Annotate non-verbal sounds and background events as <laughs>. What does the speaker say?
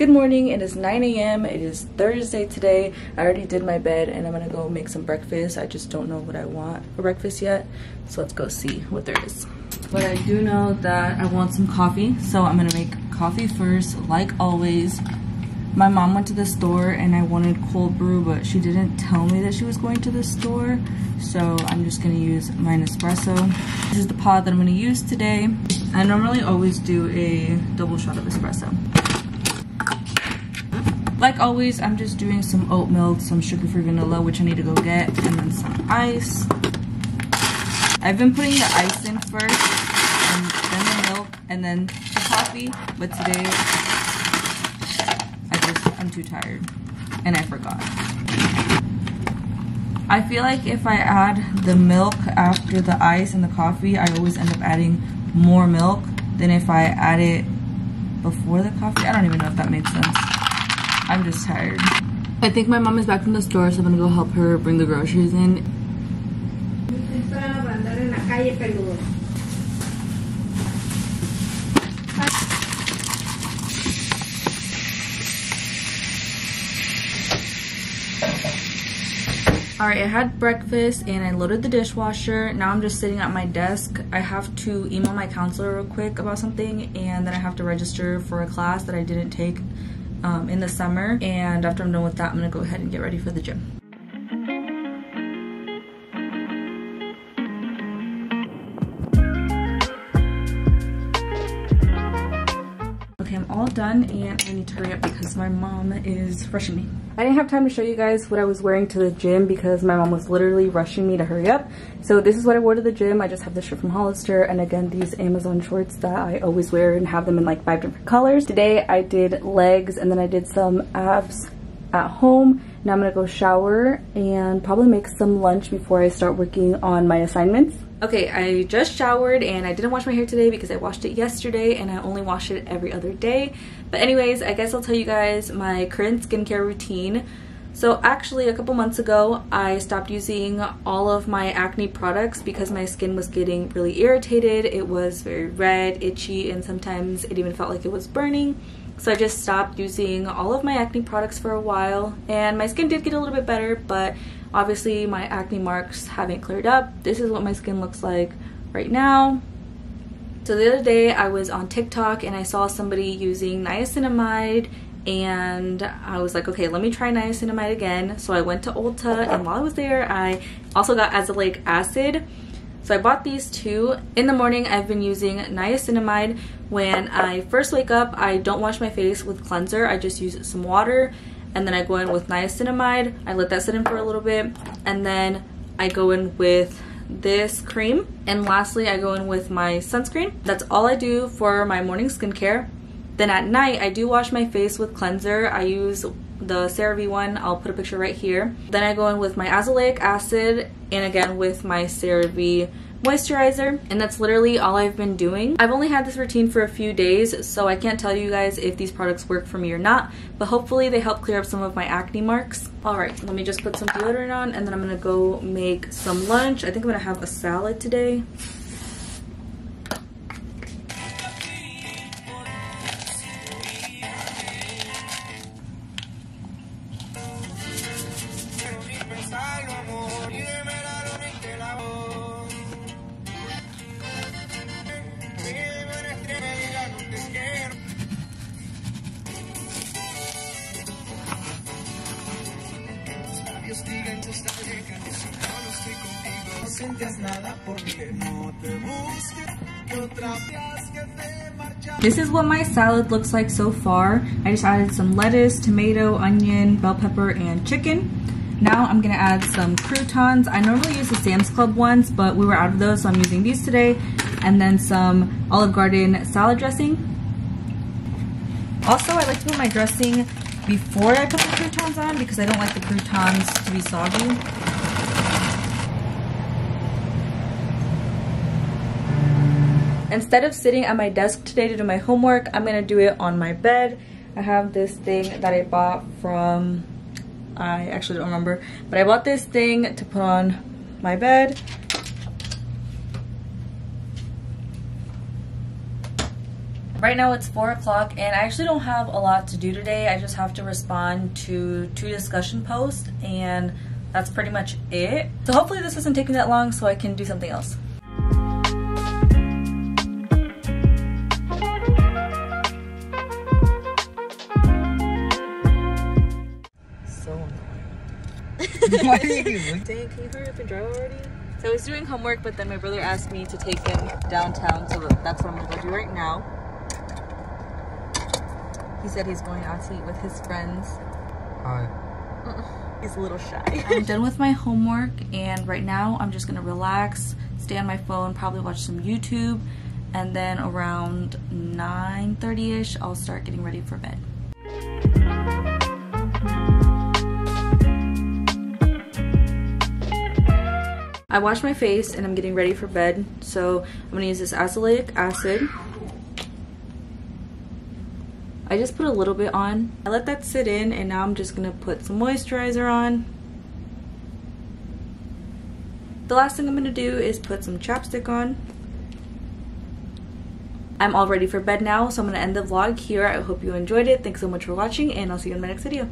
Good morning, it is 9 a.m. It is Thursday today. I already did my bed and I'm gonna go make some breakfast. I just don't know what I want for breakfast yet. So let's go see what there is. But I do know that I want some coffee. So I'm gonna make coffee first, like always. My mom went to the store and I wanted cold brew, but she didn't tell me that she was going to the store. So I'm just gonna use my Nespresso. This is the pod that I'm gonna use today. I normally always do a double shot of espresso. Like always, I'm just doing some oat milk, some sugar-free vanilla, which I need to go get, and then some ice. I've been putting the ice in first, and then the milk, and then the coffee, but today, I just, I'm too tired, and I forgot. I feel like if I add the milk after the ice and the coffee, I always end up adding more milk than if I add it before the coffee. I don't even know if that makes sense. I'm just tired. I think my mom is back from the store, so I'm gonna go help her bring the groceries in. Alright, I had breakfast and I loaded the dishwasher. Now I'm just sitting at my desk. I have to email my counselor real quick about something and then I have to register for a class that I didn't take um, in the summer. And after I'm done with that, I'm gonna go ahead and get ready for the gym. All done and I need to hurry up because my mom is rushing me. I didn't have time to show you guys what I was wearing to the gym because my mom was literally rushing me to hurry up. So this is what I wore to the gym. I just have the shirt from Hollister and again these Amazon shorts that I always wear and have them in like five different colors. Today I did legs and then I did some abs at home. Now I'm gonna go shower and probably make some lunch before I start working on my assignments. Okay, I just showered and I didn't wash my hair today because I washed it yesterday and I only wash it every other day. But anyways, I guess I'll tell you guys my current skincare routine. So actually a couple months ago, I stopped using all of my acne products because my skin was getting really irritated. It was very red, itchy, and sometimes it even felt like it was burning. So I just stopped using all of my acne products for a while and my skin did get a little bit better, but obviously my acne marks haven't cleared up. This is what my skin looks like right now. So the other day I was on TikTok and I saw somebody using niacinamide and I was like, okay, let me try niacinamide again. So I went to Ulta and while I was there, I also got azelaic acid. So I bought these two. In the morning, I've been using niacinamide. When I first wake up, I don't wash my face with cleanser. I just use some water and then I go in with niacinamide. I let that sit in for a little bit and then I go in with this cream and lastly I go in with my sunscreen. That's all I do for my morning skincare. Then at night I do wash my face with cleanser. I use the CeraVe one. I'll put a picture right here. Then I go in with my azelaic acid and again with my CeraVe moisturizer and that's literally all I've been doing. I've only had this routine for a few days so I can't tell you guys if these products work for me or not but hopefully they help clear up some of my acne marks. Alright let me just put some deodorant on and then I'm gonna go make some lunch. I think I'm gonna have a salad today. This is what my salad looks like so far. I just added some lettuce, tomato, onion, bell pepper, and chicken. Now I'm gonna add some croutons. I normally use the Sam's Club ones, but we were out of those, so I'm using these today. And then some Olive Garden salad dressing. Also, I like to put my dressing before I put the croutons on because I don't like the croutons to be soggy. Instead of sitting at my desk today to do my homework, I'm gonna do it on my bed. I have this thing that I bought from, I actually don't remember, but I bought this thing to put on my bed. Right now it's 4 o'clock and I actually don't have a lot to do today. I just have to respond to two discussion posts and that's pretty much it. So hopefully this isn't taking that long so I can do something else. So <laughs> annoying. Why are you <laughs> doing? Dang, can you hurry up and drive already? So I was doing homework, but then my brother asked me to take him downtown, so that's what I'm gonna go do right now. He said he's going out to eat with his friends. Hi. <laughs> He's a little shy. I'm done with my homework, and right now I'm just gonna relax, stay on my phone, probably watch some YouTube, and then around 9.30ish, I'll start getting ready for bed. I washed my face and I'm getting ready for bed. So I'm gonna use this azelaic acid. I just put a little bit on. I let that sit in and now I'm just gonna put some moisturizer on. The last thing I'm gonna do is put some chapstick on. I'm all ready for bed now, so I'm gonna end the vlog here. I hope you enjoyed it. Thanks so much for watching and I'll see you in my next video.